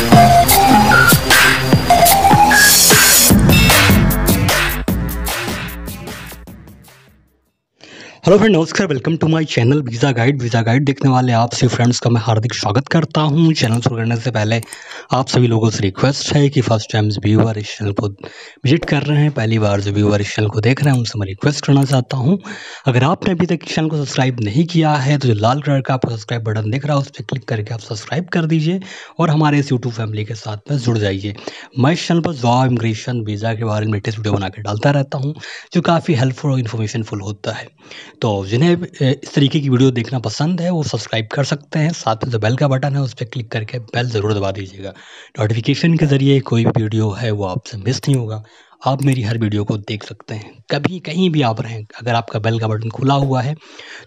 Thank you. Hello friend, नमस्कार। Welcome to my channel visa guide. Visa guide देखने वाले आप सभी फ्रेंड्स का मैं हार्दिक स्वागत करता हूँ। चैनल शुरू करने से पहले आप सभी लोगों से रिक्वेस्ट है कि फ़र्स्ट टाइम व्यूअर इस चैनल को विज़िट कर रहे हैं, पहली बार जो व्यूअर इस चैनल को देख रहे हैं, उनसे मैं रिक्वेस्ट करना चाहता हूँ। अगर आपने अभी तक इस चैनल को सब्सक्राइब नहीं किया है तो जो लाल कलर का आपको सब्सक्राइब बटन दिख रहा है, उस पर क्लिक करके आप सब्सक्राइब कर दीजिए और हमारे इस यूट्यूब फैमिली के साथ में जुड़ जाइए। मैं इस चैनल पर जॉब इमिग्रेशन, वीज़ा के बारे में लेटेस्ट वीडियो बना डालता रहता हूँ, जो काफ़ी हेल्पफुल और इन्फॉर्मेशनफुल होता है। तो जिन्हें इस तरीके की वीडियो देखना पसंद है, वो सब्सक्राइब कर सकते हैं। साथ में जो बेल का बटन है, उस पर क्लिक करके बेल ज़रूर दबा दीजिएगा। नोटिफिकेशन के ज़रिए कोई भी वीडियो है, वो आपसे मिस नहीं होगा। आप मेरी हर वीडियो को देख सकते हैं। कभी कहीं भी आप रहें, अगर आपका बेल का बटन खुला हुआ है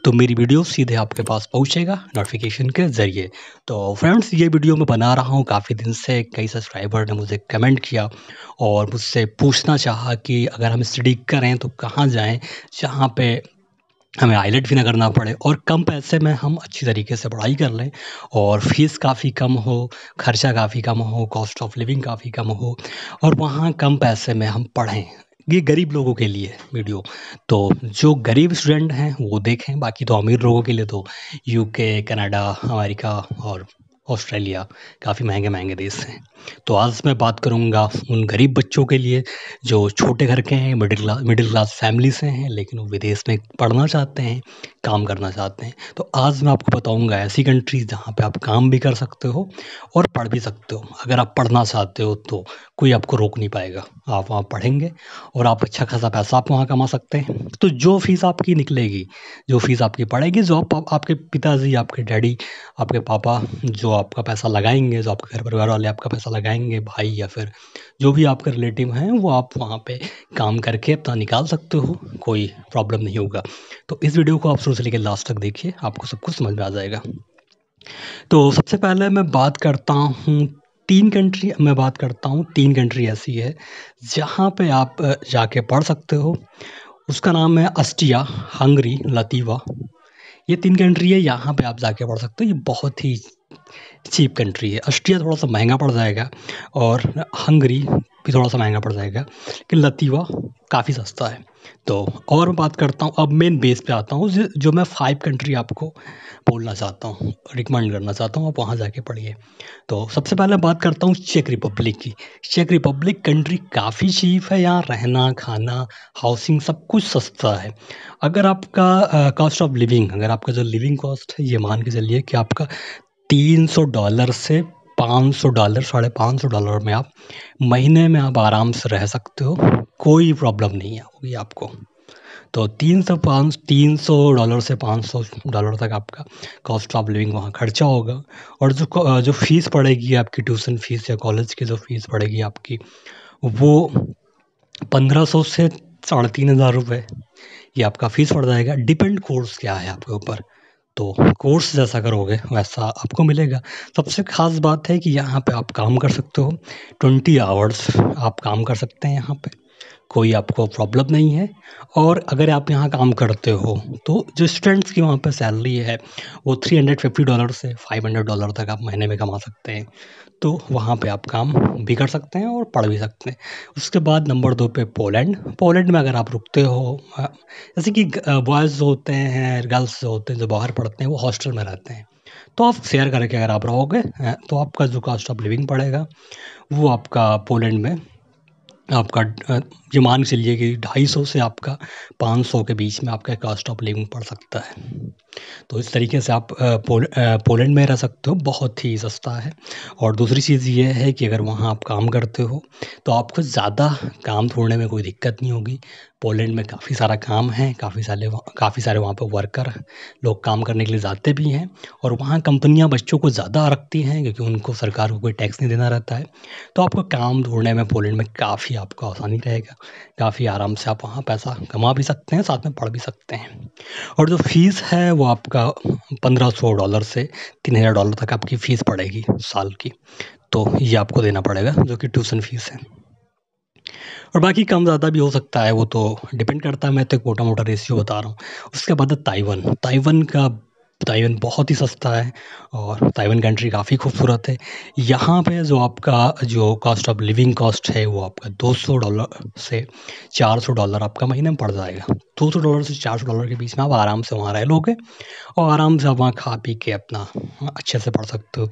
तो मेरी वीडियो सीधे आपके पास पहुंचेगा नोटिफिकेशन के ज़रिए। तो फ्रेंड्स, ये वीडियो मैं बना रहा हूँ काफ़ी दिन से। कई सब्सक्राइबर ने मुझे कमेंट किया और मुझसे पूछना चाहा कि अगर हम स्टडी करें तो कहाँ जाएँ? जहाँ पे हमें आईलेट भी ना करना पड़े और कम पैसे में हम अच्छी तरीके से पढ़ाई कर लें और फ़ीस काफ़ी कम हो, खर्चा काफ़ी कम हो कॉस्ट ऑफ़ लिविंग काफ़ी कम हो और वहाँ कम पैसे में हम पढ़ें। ये गरीब लोगों के लिए वीडियो। तो जो गरीब स्टूडेंट हैं वो देखें, बाकी तो अमीर लोगों के लिए तो यूके कनाडा अमेरिका और ऑस्ट्रेलिया, काफ़ी महँगे महँगे देश हैं। तो आज मैं बात करूँगा उन गरीब बच्चों के लिए जो छोटे घर के हैं middle class middle class family से हैं, लेकिन वो विदेश में पढ़ना चाहते हैं, काम करना चाहते हैं। तो आज मैं आपको बताऊँगा ऐसी कंट्रीज़ जहाँ पे आप काम भी कर सकते हो और पढ़ भी सकते हो। अगर आप पढ़ना चाहते हो तो कोई आपको रोक नहीं पाएगा। आप वहाँ पढ़ेंगे और आप अच्छा खासा पैसा आप वहाँ कमा सकते हैं। तो जो फ़ीस आपकी निकलेगी, जो फ़ीस आपकी पड़ेगी, जो आप, आपके पिताजी, आपके डैडी आपके पापा, जो आपका पैसा लगाएँगे, जो आपके घर परिवार वाले आपका पैसा लगाएँगे, भाई या फिर जो भी आपके रिलेटिव हैं, वो आप वहाँ पे काम करके अपना निकाल सकते हो, कोई प्रॉब्लम नहीं होगा। तो इस वीडियो को आप शुरू से लेकर लास्ट तक देखिए, आपको सब कुछ समझ में आ जाएगा। तो सबसे पहले मैं बात करता हूँ, तीन कंट्री मैं बात करता हूँ, तीन कंट्री ऐसी है, जहाँ पे आप जाके पढ़ सकते हो। उसका नाम है अस्टिया हंगरी, लतीवा। ये तीन कंट्री है, यहाँ पे आप जाके पढ़ सकते हो, ये बहुत ही चीप कंट्री है। ऑस्ट्रिया थोड़ा सा महँगा पड़ जाएगा और हंगरी भी थोड़ा सा महँगा पड़ जाएगा लेकिन लतीवा काफ़ी सस्ता है। तो और मैं बात करता हूँ, अब मेन बेस पे आता हूँ, जो मैं फाइव कंट्री आपको बोलना चाहता हूँ रिकमेंड करना चाहता हूँ, आप वहाँ जाके पढ़िए। तो सबसे पहले बात करता हूँ चेक रिपब्लिक की। चेक रिपब्लिक कंट्री काफ़ी चीप है यहाँ, रहना, खाना हाउसिंग सब कुछ सस्ता है। अगर आपका कॉस्ट ऑफ़ लिविंग अगर आपका जो लिविंग कॉस्ट है, ये मान के चलिए कि आपका तीन सौ डॉलर से पाँच सौ डॉलर, साढ़े पाँच सौ डॉलर में आप महीने में आप आराम से रह सकते हो, कोई प्रॉब्लम नहीं होगी आपको। तो तीन सौ पाँच, तीन सौ डॉलर से पाँच सौ डॉलर तक आपका कॉस्ट ऑफ़ लिविंग वहाँ खर्चा होगा। और जो जो फ़ीस पड़ेगी आपकी ट्यूशन फ़ीस या कॉलेज की जो फ़ीस पड़ेगी आपकी, वो पंद्रह सौ से साढ़े तीन हज़ार रुपये ये आपका फ़ीस पड़ जाएगा। डिपेंड कोर्स क्या है आपके ऊपर? तो कोर्स जैसा करोगे, वैसा आपको मिलेगा। सबसे ख़ास बात है कि यहाँ पे आप काम कर सकते हो। ट्वेंटी आवर्स आप काम कर सकते हैं यहाँ पे। कोई आपको प्रॉब्लम नहीं है। और अगर आप यहाँ काम करते हो तो जो स्टूडेंट्स की वहाँ पे सैलरी है, वो थ्री हंड्रेड फिफ्टी डॉलर से फाइव हंड्रेड डॉलर तक आप महीने में कमा सकते हैं। तो वहाँ पे आप काम भी कर सकते हैं और पढ़ भी सकते हैं। उसके बाद नंबर दो पे पोलैंड पोलैंड में अगर आप रुकते हो जैसे कि बॉयज़ होते हैं गर्ल्स होते हैं, जो बाहर पढ़ते हैं, वो हॉस्टल में रहते हैं। तो आप शेयर करके अगर आप रहोगे तो आपका जो कॉस्ट ऑफ़ लिविंग पड़ेगा, वो आपका पोलैंड में आपका ये मान के चलिए कि ढाई सौ से आपका पाँच सौ के बीच में आपका कॉस्ट ऑफ़ लिविंग पड़ सकता है। तो इस तरीके से आप पोल पोलैंड में रह सकते हो, बहुत ही सस्ता है। और दूसरी चीज़ ये है कि अगर वहाँ आप काम करते हो तो आपको ज़्यादा काम छोड़ने में कोई दिक्कत नहीं होगी। पोलैंड में काफ़ी सारा काम है, काफ़ी सारे काफ़ी सारे वहाँ पर वर्कर लोग काम करने के लिए जाते भी हैं और वहाँ कंपनियाँ बच्चों को ज़्यादा रखती हैं क्योंकि उनको सरकार को कोई टैक्स नहीं देना रहता है। तो आपको काम ढूँढने में पोलैंड में काफ़ी आपको आसानी रहेगा, काफ़ी आराम से आप वहाँ पैसा कमा भी सकते हैं, साथ में पढ़ भी सकते हैं। और जो फ़ीस है वो आपका पंद्रह सौ डॉलर से तीन हज़ार डॉलर तक आपकी फ़ीस पड़ेगी साल की तो ये आपको देना पड़ेगा जो कि ट्यूशन फ़ीस है। और बाकी कम ज़्यादा भी हो सकता है, वो तो डिपेंड करता है। मैं तो एक मोटा मोटा रेशियो बता रहा हूँ। उसके बाद है ताइवान ताइवन का ताइवान बहुत ही सस्ता है और ताइवान कंट्री काफ़ी खूबसूरत है। यहाँ पे जो आपका, जो कॉस्ट ऑफ़ लिविंग कॉस्ट है, वो आपका 200 डॉलर से 400 डॉलर आपका महीने में पड़ जाएगा। 200 डॉलर से 400 डॉलर के बीच में आप आराम से वहाँ रह लोगे और आराम से आप वहाँ खा पी के अपना अच्छे से पढ़ सकते हो।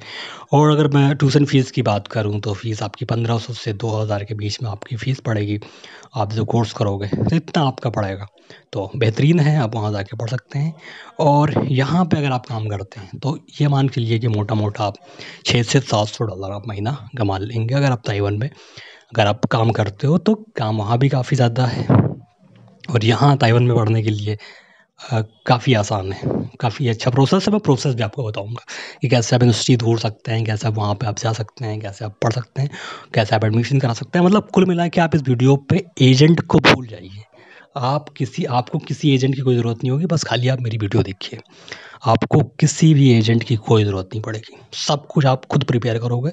और अगर मैं ट्यूशन फ़ीस की बात करूँ तो फ़ीस आपकी पंद्रह सौ से दो हज़ार के बीच में आपकी फ़ीस पड़ेगी। आप जो कोर्स करोगे तो इतना आपका पड़ेगा। तो बेहतरीन है, आप वहाँ जाके पढ़ सकते हैं। और यहाँ पे अगर आप काम करते हैं तो ये मान के लिए कि मोटा मोटा आप छः से सात सौ डॉलर आप महीना कमा लेंगे अगर आप ताइवान में। अगर आप काम करते हो तो काम वहाँ भी काफ़ी ज़्यादा है। और यहाँ ताइवान में पढ़ने के लिए काफ़ी आसान है। काफ़ी अच्छा प्रोसेस है। मैं प्रोसेस भी आपको बताऊँगा कि कैसे आप यूनिवर्सिटी ढूंढ सकते हैं, कैसे आप वहाँ पे आप जा सकते हैं, कैसे आप पढ़ सकते हैं, कैसे आप एडमिशन करा सकते हैं। मतलब कुल मिला के आप इस वीडियो पे एजेंट को भूल जाइए। आप किसी, आपको किसी एजेंट की कोई ज़रूरत नहीं होगी, बस खाली आप मेरी वीडियो देखिए। आपको किसी भी एजेंट की कोई ज़रूरत नहीं पड़ेगी। सब कुछ आप खुद प्रिपेयर करोगे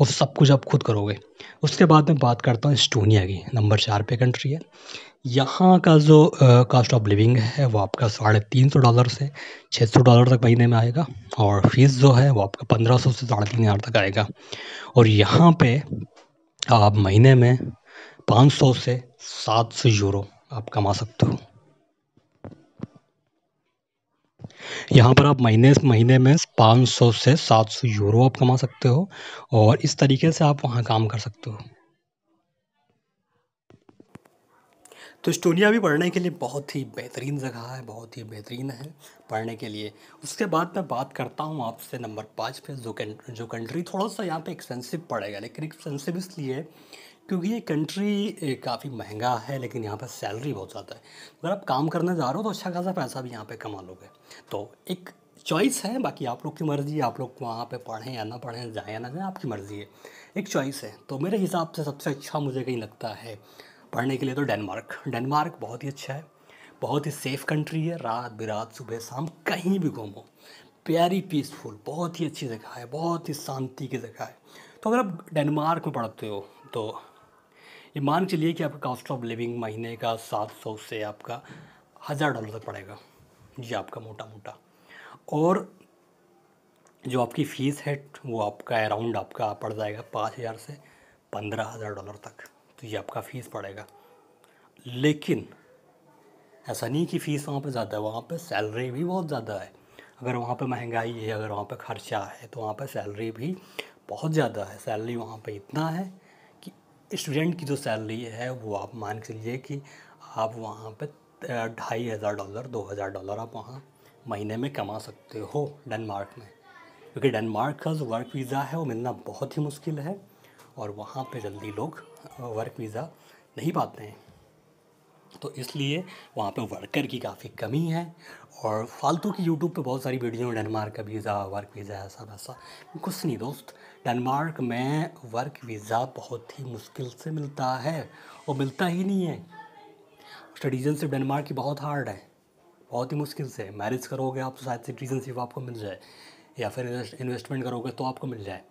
और सब कुछ आप खुद करोगे। उसके बाद मैं बात करता हूँ एस्टोनिया की। नंबर चार पे कंट्री है। यहाँ का जो कास्ट ऑफ़ लिविंग है, वो आपका साढ़े तीन सौ डॉलर से छः सौ डॉलर तक महीने में आएगा और फ़ीस जो है, वो आपका पंद्रह सौ से साढ़े तीन हज़ार तक आएगा। और यहाँ पे आप महीने में पाँच सौ से सात सौ यूरो आप कमा सकते हो। यहाँ पर आप महीने महीने में 500 से 700 यूरो आप कमा सकते हो और इस तरीके से आप वहाँ काम कर सकते हो। तो इस्टोनिया भी पढ़ने के लिए बहुत ही बेहतरीन जगह है, बहुत ही बेहतरीन है पढ़ने के लिए। उसके बाद मैं बात करता हूँ आपसे नंबर पाँच पे, जो जो कंट्री थोड़ा सा यहाँ पे एक्सपेंसिव पड़ेगा, लेकिन एक्सपेंसिव इसलिए क्योंकि ये कंट्री काफ़ी महँगा है, लेकिन यहाँ पर सैलरी बहुत ज़्यादा है। अगर आप काम करने जा रहे हो तो अच्छा खासा पैसा भी यहाँ पर कमा लोगे। तो एक चॉइस है, बाकी आप लोग की मर्ज़ी, आप लोग वहाँ पे पढ़ें या ना पढ़ें, जाएँ या ना जाएँ, आपकी मर्ज़ी है। एक चॉइस है। तो मेरे हिसाब से सबसे अच्छा मुझे कहीं लगता है पढ़ने के लिए तो डेनमार्क डेनमार्क बहुत ही अच्छा है। बहुत ही सेफ़ कंट्री है। रात बिरात, सुबह शाम कहीं भी घूमो। प्यारी पीसफुल बहुत ही अच्छी जगह है। बहुत ही शांति की जगह है। तो अगर आप डेनमार्क में पढ़ते हो तो ये मान चलिए कि आपका कॉस्ट ऑफ़ लिविंग महीने का सात सौ से आपका हज़ार डॉलर तक पड़ेगा। जी, आपका मोटा मोटा और जो आपकी फ़ीस है, वो आपका अराउंड आपका पड़ जाएगा पाँच हज़ार से पंद्रह हज़ार डॉलर तक। तो ये आपका फ़ीस पड़ेगा। लेकिन ऐसा नहीं कि फ़ीस वहाँ पे ज़्यादा है, वहाँ पे सैलरी भी बहुत ज़्यादा है। अगर वहाँ पे महँगाई है, अगर वहाँ पे ख़र्चा है तो वहाँ पे सैलरी भी बहुत ज़्यादा है। सैलरी वहाँ पे इतना है स्टूडेंट की जो सैलरी है वो आप मान के लिए कि आप वहाँ पर ढाई हज़ार डॉलर, दो हज़ार डॉलर आप वहाँ महीने में कमा सकते हो डेनमार्क में। क्योंकि डेनमार्क का जो वर्क वीज़ा है वो मिलना बहुत ही मुश्किल है और वहाँ पे जल्दी लोग वर्क वीज़ा नहीं पाते हैं। तो इसलिए वहाँ पे वर्कर की काफ़ी कमी है और फालतू की यूट्यूब पे बहुत सारी वीडियो डेनमार्क का वीज़ा वर्क वीज़ा ऐसा वैसा। कुछ नहीं दोस्त डेनमार्क में वर्क वीज़ा बहुत ही मुश्किल से मिलता है और मिलता ही नहीं है। सिटीजनशिप डेनमार्क की बहुत हार्ड है, बहुत ही मुश्किल से। मैरिज करोगे आप तो शायद सिटीजनशिप आपको मिल जाए या फिर इन्वेस्टमेंट करोगे तो आपको मिल जाए।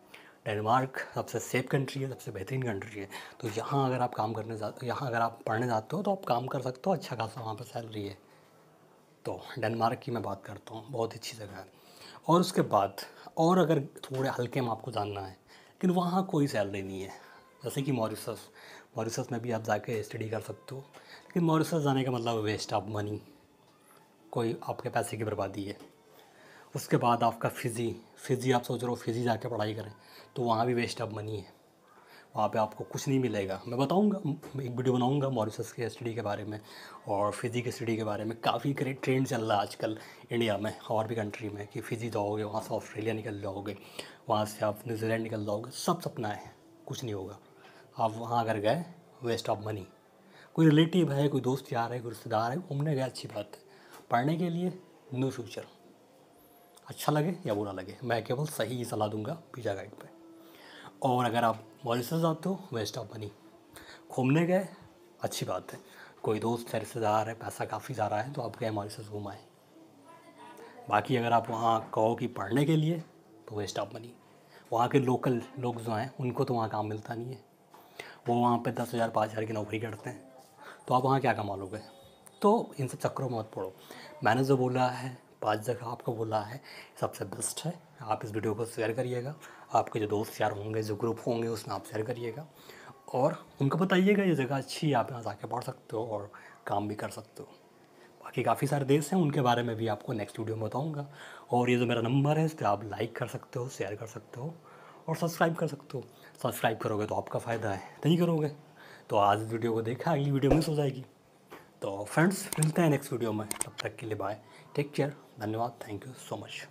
डेनमार्क सबसे सेफ़ कंट्री है, सबसे बेहतरीन कंट्री है। तो यहाँ अगर आप काम करने जाते यहाँ अगर आप पढ़ने जाते हो तो आप काम कर सकते हो अच्छा खासा वहाँ पर सैलरी है। तो डेनमार्क की मैं बात करता हूँ, बहुत अच्छी जगह है। और उसके बाद, और अगर थोड़े हल्के में आपको जानना है, लेकिन वहाँ कोई सैलरी नहीं है। जैसे कि मॉरिसस मॉरिसस में भी आप जाके स्टडी कर सकते हो। लेकिन मॉरिसस जाने का मतलब वेस्ट ऑफ़ मनी कोई आपके पैसे की बर्बादी है। उसके बाद आपका फ़िज़ी फ़िज़ी आप सोच रहे हो फ़िज़ी जाके पढ़ाई करें तो वहाँ भी वेस्ट ऑफ़ मनी है। वहाँ पे आपको कुछ नहीं मिलेगा। मैं बताऊँगा, एक वीडियो बनाऊँगा मॉरिसस के स्टडी के बारे में और फिज़ी के स्टडी के बारे में। काफ़ी ट्रेंड चल रहा है आजकल इंडिया में और भी कंट्री में कि फिज़ी जाओगे, वहाँ से ऑस्ट्रेलिया निकल जाओगे, वहाँ से आप न्यूजीलैंड निकल जाओगे, सब सपना है, कुछ नहीं होगा। आप वहाँ अगर गए वेस्ट ऑफ़ मनी कोई रिलेटिव है, कोई दोस्त यार है, कोई रिश्तेदार है घूमने गए अच्छी बात है, पढ़ने के लिए नो फ्यूचर अच्छा लगे या बुरा लगे, मैं केवल सही ही सलाह दूँगा पिज़्ज़ा गाइड पे। और अगर आप मॉरिसस आते हो वेस्ट ऑफ़ मनी घूमने गए, अच्छी बात है। कोई दोस्त है रिश्तेदार है, पैसा काफ़ी ज़्यादा है तो आप गए मॉरिसस घूमाएँ। बाकी अगर आप वहाँ कहो कि पढ़ने के लिए तो वेस्ट ऑफ़ मनी वहाँ के लोकल लोग जो हैं, उनको तो वहाँ काम मिलता नहीं है। वो वहाँ पे दस हज़ार, पाँच हज़ार की नौकरी करते हैं। तो आप वहाँ क्या कमा लोगे? तो इन सब चक्करों में मत पड़ो। मैंने जो बोला है पाँच जगह आपको बोला है, सबसे बेस्ट है। आप इस वीडियो को शेयर करिएगा। आपके जो दोस्त यार होंगे, जो ग्रुप होंगे, उसमें आप शेयर करिएगा। और उनको बताइएगा ये जगह अच्छी है, आप यहाँ जाके पढ़ सकते हो और काम भी कर सकते हो। बाकी काफ़ी सारे देश हैं, उनके बारे में भी आपको नेक्स्ट वीडियो में बताऊँगा। और ये जो मेरा नंबर है, इस पर आप लाइक कर सकते हो शेयर कर सकते हो और सब्सक्राइब कर सकते हो। सब्सक्राइब करोगे तो आपका फ़ायदा है। नहीं करोगे तो आज वीडियो को देखा, अगली वीडियो मिस हो जाएगी। तो फ्रेंड्स मिलते हैं नेक्स्ट वीडियो में। तब तक के लिए बाय टेक केयर धन्यवाद. Thank you so much